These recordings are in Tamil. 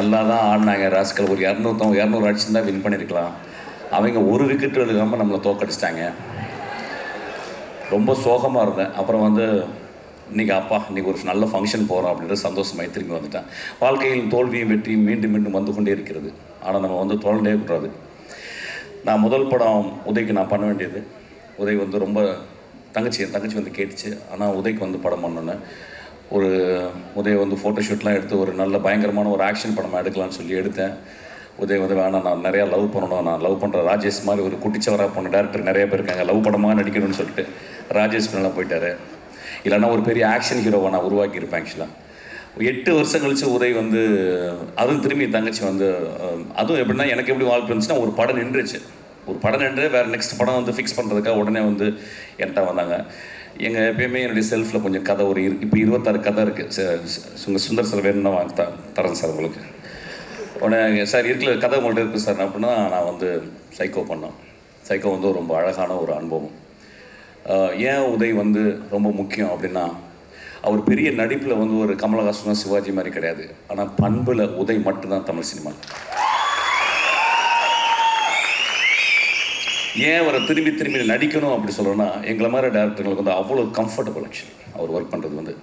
நல்லா தான் ஆடினாங்க. ராஸ்கல் ஒரு இரநூத்தவங்க இரநூறு அடிச்சிருந்தா வின் பண்ணியிருக்கலாம் அவங்க ஒரு விக்கெட் எழுதாமல் நம்மளை தோக்கடிச்சிட்டாங்க. ரொம்ப சோகமாக இருந்தேன். அப்புறம் வந்து இன்னைக்கு அப்பா இன்றைக்கி ஒரு நல்ல ஃபங்க்ஷன் போகிறோம் அப்படின்ற சந்தோஷமாக திரும்பி வந்துட்டேன். வாழ்க்கையில் தோல்வியும் வெற்றியும் மீண்டும் மீண்டும் வந்து கொண்டே இருக்கிறது. ஆனால் நம்ம வந்து தோல்ண்டே கூடாது. நான் முதல் படம் உதய்க்கு நான் பண்ண வேண்டியது. உதய் வந்து ரொம்ப தங்கச்சி என் தங்கச்சி வந்து கேட்டுச்சு. ஆனால் உதய்க்கு வந்து படம் பண்ணோன்னே. ஒரு உதய வந்து ஃபோட்டோஷூட்லாம் எடுத்து ஒரு நல்ல பயங்கரமான ஒரு ஆக்ஷன் படமாக எடுக்கலாம்னு சொல்லி எடுத்தேன். உதய வந்து வேணாம் நான் நிறையா லவ் பண்ணணும். நான் லவ் பண்ணுற ராஜேஷ் மாதிரி ஒரு குட்டிச்சவராக போன டேரக்டர் நிறைய பேர் இருக்காங்க. லவ் படமாக நடிக்கணும்னு சொல்லிட்டு ராஜேஷ் மேலாம் போயிட்டார். இல்லைன்னா ஒரு பெரிய ஆக்ஷன் ஹீரோவை நான் உருவாக்கியிருப்பேன் ஆக்சுவலாக எட்டு வருஷம் கழிச்சு உதய் வந்து அதுவும் திரும்பி என் தங்கச்சி வந்து அதுவும் எப்படின்னா எனக்கு எப்படி வாழ்ப்பு இருந்துச்சுன்னா ஒரு படம் நின்றுச்சு. ஒரு படம் நின்று வேறு நெக்ஸ்ட் படம் வந்து ஃபிக்ஸ் பண்ணுறதுக்காக உடனே வந்து என்கிட்ட வந்தாங்க. எங்கள் எப்பயுமே என்னுடைய செல்ஃபில் கொஞ்சம் கதை ஒரு இரு இப்போ இருபத்தாறு கதை இருக்குது சுந்தர் சார் வேணும்னா வாங்க த தரேன் சார் உங்களுக்கு. உடனே சார் இருக்கிற கதை உங்கள்கிட்ட இருக்குது சார். அப்படின்னா நான் வந்து சைக்கோ பண்ணோம் சைக்கோ வந்து ரொம்ப அழகான ஒரு அனுபவம். ஏன் உதய் வந்து ரொம்ப முக்கியம் அப்படின்னா அவர் பெரிய நடிப்பில் வந்து ஒரு கமலஹாசனும் சிவாஜி மாதிரி கிடையாது. ஆனால் பண்பில் உதய் மட்டும்தான் தமிழ் சினிமா. ஏன் அவரை திரும்பி திரும்பி நடிக்கணும் அப்படி சொல்கிறேன்னா எங்களை மாதிரி டேரக்டர்களுக்கு வந்து அவ்வளோ கம்ஃபர்டபுள் ஆக்சுவலி அவர் ஒர்க் பண்ணுறது வந்து.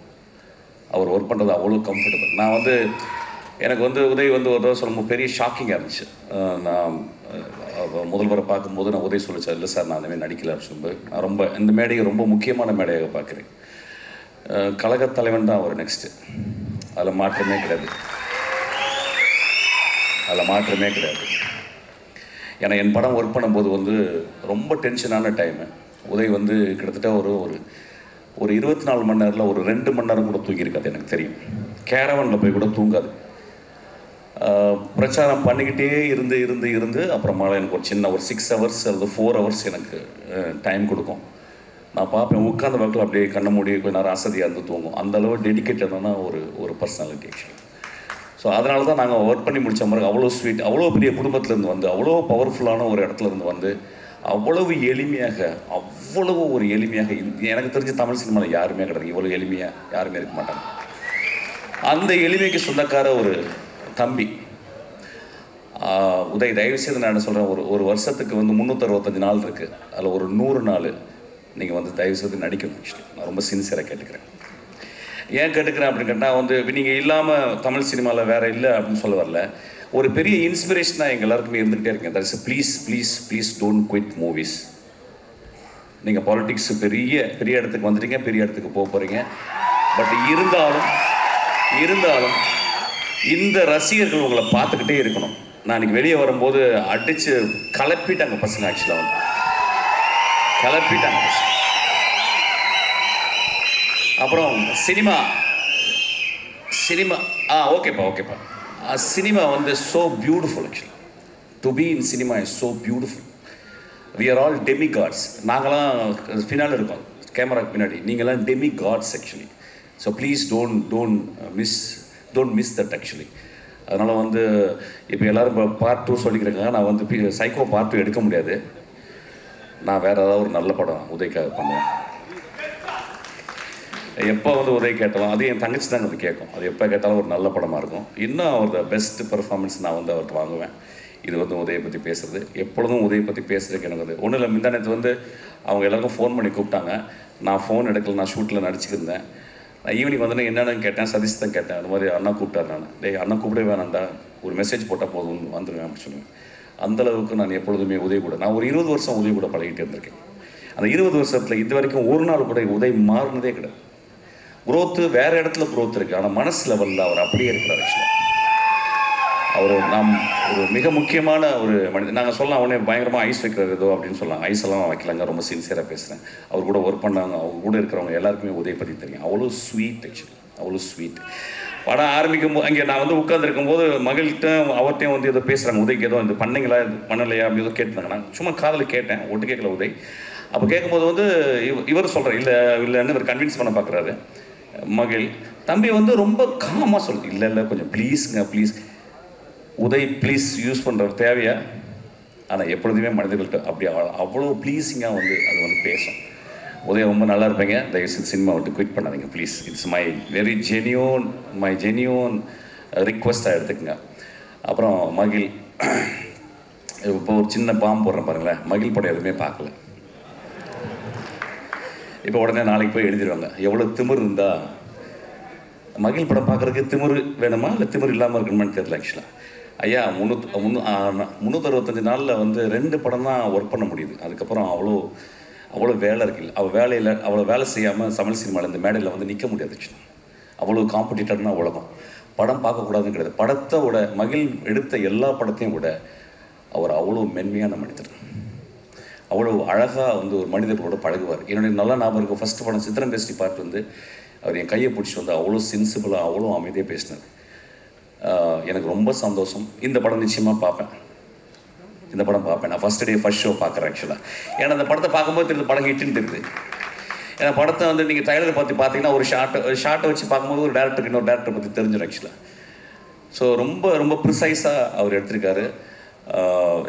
அவர் ஒர்க் பண்ணுறது அவ்வளோ கம்ஃபர்டபுள் நான் வந்து எனக்கு வந்து உதய் வந்து ஒரு தடவை சொல்லும்போது பெரிய ஷாக்கிங்காக இருந்துச்சு. நான் முதல்வரை பார்க்கும்போது நான் உதய் சொல்லிச்சேன் இல்லை சார் நான் அந்தமாதிரி நடிக்கல அப்படின்னு சொல்லும்போது நான் ரொம்ப இந்த மேடையை ரொம்ப முக்கியமான மேடையாக பார்க்குறேன். கழகத் தலைவன் தான் அவர் நெக்ஸ்ட்டு அதில் மாற்றமே கிடையாது. அதில் மாற்றமே கிடையாது. ஏன்னா என் படம் ஒர்க் பண்ணும்போது வந்து ரொம்ப டென்ஷனான டைமு உதய் வந்து கிட்டத்தட்ட ஒரு ஒரு ஒரு இருபத்தி நாலு மணி நேரத்தில் ஒரு ரெண்டு மணி நேரம் கூட தூங்கியிருக்காது எனக்கு தெரியும். கேரவனில் போய் கூட தூங்காது. பிரச்சாரம் பண்ணிக்கிட்டே இருந்து இருந்து இருந்து அப்புறமா எனக்கு ஒரு சின்ன ஒரு சிக்ஸ் ஹவர்ஸ் அல்லது ஃபோர் ஹவர்ஸ் எனக்கு டைம் கொடுக்கும். நான் பார்ப்பேன் உட்காந்த பக்கத்தில் அப்படியே கண்ண மூடி கொஞ்சம் நேரம் அசதியாக இருந்து தூங்கும். அந்தளவு டெடிக்கேட்டடான ஒரு ஒரு பர்சனாலிட்டி ஆக்சுவலி ஸோ அதனால தான் நாங்கள் ஒர்க் பண்ணி முடித்த மாதிரி அவ்வளோ ஸ்வீட் அவ்வளோ பெரிய குடும்பத்துலேருந்து வந்து அவ்வளோ பவர்ஃபுல்லான ஒரு இடத்துலேருந்து வந்து அவ்வளவு எளிமையாக அவ்வளவு ஒரு எளிமையாக எனக்கு தெரிஞ்ச தமிழ் சினிமாவில் யாருமே கிடையாது. இவ்வளோ எளிமையாக யாருமே இருக்க மாட்டாங்க. அந்த எளிமைக்கு சொந்தக்கார ஒரு தம்பி உதய் தயவு செய்து நான் என்ன சொல்கிறேன் ஒரு ஒரு வருஷத்துக்கு வந்து முந்நூற்றறுபத்தஞ்சு நாள் இருக்குது அதில் ஒரு நூறு நாள் நீங்கள் வந்து தயவு செய்து நடிக்கணும் நான் ரொம்ப சின்சியராக கேட்டுக்கிறேன். ஏன் கேட்டுக்கிறேன் அப்படின்னு கேட்டால் வந்து நீங்கள் இல்லாமல் தமிழ் சினிமாவில் வேறு இல்லை அப்படின்னு சொல்ல வரல. ஒரு பெரிய இன்ஸ்பிரேஷனாக எங்கள் எல்லாருக்குமே இருந்துகிட்டே இருக்கேன் that is please please please don't quit movies நீங்கள் பாலிட்டிக்ஸ் பெரிய பெரிய இடத்துக்கு வந்துட்டீங்க பெரிய இடத்துக்கு போக போகிறீங்க பட் இருந்தாலும் இருந்தாலும் இந்த ரசிகர்கள் உங்களை பார்த்துக்கிட்டே இருக்கணும். நான் இன்னைக்கு வெளியே வரும்போது அடித்து கலப்பிட்டாங்க பசங்க ஆக்சுவலாக வந்து. கலப்பிட்டாங்க பசங்க. அப்புறம் சினிமா சினிமா ஆ ஓகேப்பா ஓகேப்பா. சினிமா வந்து so beautiful actually to be in cinema is so beautiful we are all demigods நாங்களாம் பின்னால் இருக்கோம். கேமராக்கு பின்னாடி. நீங்களாம் demigods actually so please don't don't miss don't miss that actually அதனால் வந்து இப்போ எல்லோரும் இப்போ பார்ட் டூ சொல்லிக்கிறேங்க நான் வந்து சைக்கோ பார்ட் டூ எடுக்க முடியாது. நான் வேறு ஏதாவது ஒரு நல்ல படம் உதய்க்காக பண்ணுவேன். எப்போ வந்து உதவி கேட்டாலும் அது என் தங்கச்சி தாங்க அது கேட்கும். அது எப்போ கேட்டாலும் ஒரு நல்ல படமாக இருக்கும். இன்னும் அவரோட பெஸ்ட் பெர்ஃபார்மன்ஸ் நான் வந்து அவர்கிட்ட வாங்குவேன். இது வந்து உதயை பற்றி பேசுறது. எப்பொழுதும் உதயை பற்றி பேசுறதுக்கு எனக்கு அது ஒன்றும் இல்லை. முந்தானத்து வந்து அவங்க எல்லாருக்கும் ஃபோன் பண்ணி கூப்பிட்டாங்க. நான் ஃபோன் எடுக்கல. நான் ஷூட்டில் நடிச்சுக்கிருந்தேன் நான் ஈவினிங் வந்து என்னென்னு கேட்டேன். சதீஷ் தான் கேட்டேன். அந்த மாதிரி அண்ணா கூப்பிட்டாரு நான். டேய் அண்ணா கூப்பிடவே வேணாண்டா ஒரு மெசேஜ் போட்டால் போதும். வந்துடுவேன் அப்படின்னு சொல்லுவேன் அந்தளவுக்கு நான் எப்பொழுதுமே உதவி கூட நான் ஒரு இருபது வருஷம் உதவி கூட பழகிட்டே இருந்திருக்கேன். அந்த இருபது வருஷத்தில் இது வரைக்கும் ஒரு நாள் கூட உதவி மாறினதே கிடையாது. குரோத்து வேற இடத்துல குரோத் இருக்கு. ஆனால் மனசு லெவலில் அவர் அப்படியே இருக்கிறார் ஆக்சுவலாக அவர் நாம் ஒரு மிக முக்கியமான ஒரு மனிதன் நாங்கள் சொல்லலாம் அவனே பயங்கரமாக ஐஸ் வைக்கிறது ஏதோ அப்படின்னு சொல்லலாம் ஐஸ் எல்லாம் வைக்கலாங்க ரொம்ப சின்சியராக பேசுகிறேன் அவர் கூட ஒர்க் பண்ணாங்க அவங்க கூட இருக்கிறவங்க எல்லாருக்குமே உதவி பற்றி தெரியும். அவ்வளோ ஸ்வீட் ஆக்சுவலி அவ்வளோ ஸ்வீட் படம் ஆரம்பிக்கும் போது அங்கே நான் வந்து உட்காந்துருக்கும் போது மகள்கிட்ட அவர்கிட்டையும் வந்து ஏதோ பேசுகிறாங்க உதவிக்கு ஏதோ இது பண்ணீங்களா இது பண்ணலையா அப்படி ஏதோ கேட்டாங்க நான் சும்மா காதில் கேட்டேன் ஒட்டு கேட்கல உதய். அப்போ கேட்கும்போது வந்து இவ இவர் சொல்கிறார் இல்லை இல்லைன்னு இவர் கன்வின்ஸ் பண்ண பார்க்குறாரு மகள். தம்பி வந்து ரொம்ப காமாக சொல்லு இல்லை இல்லை கொஞ்சம் ப்ளீஸுங்க ப்ளீஸ் உதய் ப்ளீஸ் யூஸ் பண்ணுற தேவையா? ஆனால் எப்பொழுதுமே மனிதர்கள்ட்ட அப்படி அவ்வளோ ப்ளீஸிங்காக வந்து அது வந்து பேசும். உதய் ரொம்ப நல்லா இருப்பீங்க. தயவுசெய்து சினிமா விட்டு குவிட் பண்ணாதீங்க please it's my very genuine my genuine ரிக்வஸ்ட்டாக எடுத்துக்கங்க. அப்புறம் மகிழ் இப்போ ஒரு சின்ன பாம்பு போடுறேன் பாருங்களேன். மகிழ் படம் எதுவுமே பார்க்கல. இப்போ உடனே நாளைக்கு போய் எழுதிடுவாங்க எவ்வளோ திமிர் இருந்தா? மகிழ் படம் பார்க்குறதுக்கு திமிரு வேணுமா? இல்லை திமிர் இல்லாமல் இருக்கணுமான்னு தெரியல ஆக்சுவலாக ஐயா முந்நூற்று முந்நூ முந்நூற்றி அறுபத்தஞ்சு நாளில் வந்து ரெண்டு படம் தான் ஒர்க் பண்ண முடியுது. அதுக்கப்புறம் அவ்வளோ அவ்வளோ வேலை இருக்குல்ல அவள் வேலையில் அவ்வளோ வேலை செய்யாமல் சமல் சினிமாவில் இந்த மேடையில் வந்து நிற்க முடியாது அவ்வளோ காம்படிட்டர்னா உலகம். படம் பார்க்கக்கூடாதுன்னு கிடையாது. படத்தை விட மகிழ் எடுத்த எல்லா படத்தையும் விட அவர் அவ்வளோ மென்மையான மனிதர். அவ்வளோ அழகாக வந்து ஒரு மனிதர்களோட பழகுவார். என்னுடைய நல்ல ஞாபகம் இருக்கும் ஃபஸ்ட் படம் சித்திரம் பேசி பார்த்து வந்து அவர் என் கையை பிடிச்சி வந்து அவ்வளோ சென்சிபிளாக அவ்வளோ அமைதியாக பேசினார். எனக்கு ரொம்ப சந்தோஷம். இந்த படம் நிச்சயமாக பார்ப்பேன். இந்த படம் பார்ப்பேன். நான் ஃபஸ்ட் டே ஃபஸ்ட் ஷோ பார்க்குறேன் ஆக்சுவலாக ஏன்னா அந்த படத்தை பார்க்கும்போது தெரியுது படம் ஹிட்டுன்னு தெரியுது. ஏன்னா படத்தை வந்து நீங்கள் ட்ரைலர் பார்த்து பார்த்தீங்கன்னா ஒரு ஷார்ட்டை ஒரு ஷார்ட்டை வச்சு பார்க்கும்போது ஒரு டேரக்டருக்கு இன்னொரு டேரக்டரை பற்றி தெரிஞ்சிடும் ஆக்சுவலாக ஸோ ரொம்ப ரொம்ப ப்ரிசைஸாக அவர் எடுத்திருக்காரு.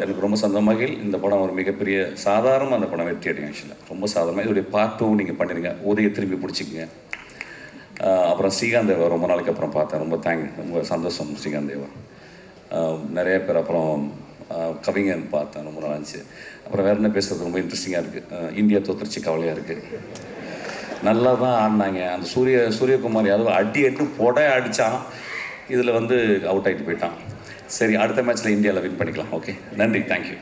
எனக்கு ரொம்ப சந்தோஷமாக இந்த படம் ஒரு மிகப்பெரிய சாதாரணமாக அந்த படம் வெற்றி அடையும் ஆக்சுவலாக ரொம்ப சாதாரணமாக இதோடைய பார்ட் டூ நீங்கள் பண்ணிடுங்க உதய திரும்பி பிடிச்சிக்கங்க. அப்புறம் ஸ்ரீகாந்த் தேவா ரொம்ப நாளைக்கு அப்புறம் பார்த்தேன். ரொம்ப தேங்க் ரொம்ப சந்தோஷம் ஸ்ரீகாந்த் தேவா. நிறைய பேர் அப்புறம் கவிஞன் பார்த்தேன் ரொம்ப நாள் இருந்துச்சு அப்புறம் வேறு என்ன பேசுறது? ரொம்ப இன்ட்ரெஸ்டிங்காக இருக்குது இந்தியா தோத்துருச்சு கவலையாக இருக்குது நல்லா தான் ஆடினாங்க. அந்த சூரிய சூரியகுமார் யாதவ் அடி எட்டு பொடை அடித்தான் இதில் வந்து அவுட் ஆகிட்டு போயிட்டான். சரி அடுத்த மேட்ச்சில் இந்தியாவில் வின் பண்ணிக்கலாம். ஓகே நன்றி. தேங்க்யூ